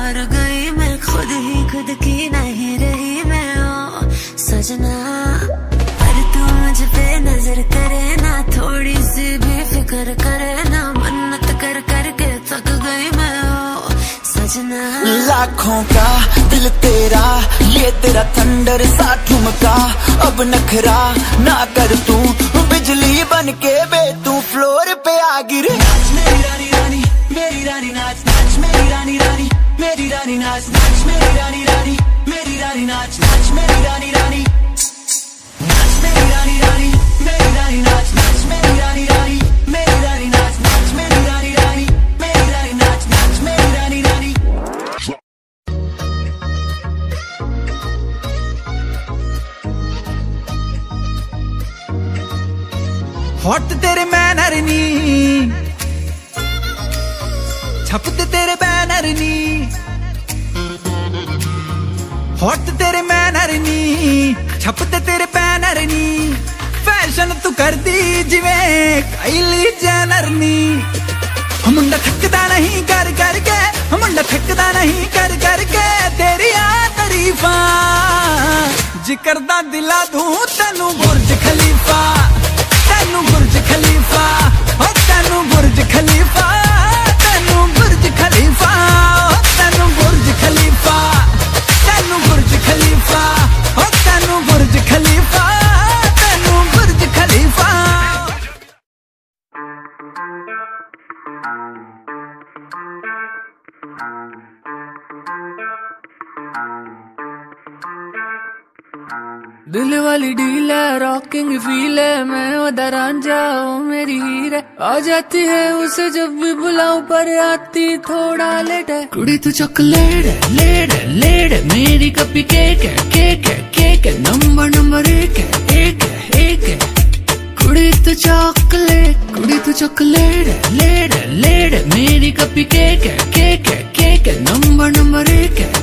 हार गई मैं खुद ही खुद की नहीं रही मैं ओ सजना। पर तू मुझ पे नज़र करे ना थोड़ी सी भी फ़िक्र करे ना मन्नत कर कर के थक गई मैं ओ सजना। लाखों का दिल तेरा ये तेरा थंडर सा ठुमका। अब नखरा ना कर तू बिजली बन के बे तू फ्लोर पे आ गिरे। नाच मेरी रानी रानी मेरी रानी नाच नाच मेरी रानी रानी। मेरी रानी नाच नाच रानी रानी नाच रानी रानी नाच मेरी तेरे मैनर नी छपते तेरे ਬੈਨਰ ਨੀ ਹੌਟ ਤੇਰੇ ਮੈਨਰ ਨੀ ਛਪਤੇ ਤੇਰੇ ਬੈਨਰ ਨੀ ਫੈਸ਼ਨ ਤੂੰ ਕਰਦੀ ਜਿਵੇਂ ਕਾਈਲੀ ਜੈਨਰ ਨੀ ਮੁੰਡਾ ਥੱਕਦਾ ਨਹੀਂ ਕਰ ਕਰਕੇ ਮੁੰਡਾ ਥੱਕਦਾ ਨਹੀਂ ਕਰ ਕਰਕੇ ਤੇਰੀਆਂ ਤਾਰੀਫਾਂ ਜ਼ਿਕਰ ਦਾ ਦਿਲਾ ਦੂੰ ਤੈਨੂੰ ਬੁਰਜ ਖਲੀਫਾ दिल वाली डील है रॉकिंग फील है। मैं उधर रांझा ओ मेरी हीर है। आ जाती है उसे जब भी बुलाऊं, पर आती थोड़ा लेट है। कुड़ी, तू चॉकलेट है लेट है लेट है। मेरी कपी केक है केक है केक है। नंबर नंबर एक है एक है एक है। कुड़ी, तू चॉकलेट कुड़ी तू चॉकलेट है लेट है लेट है मेरी कपी केक है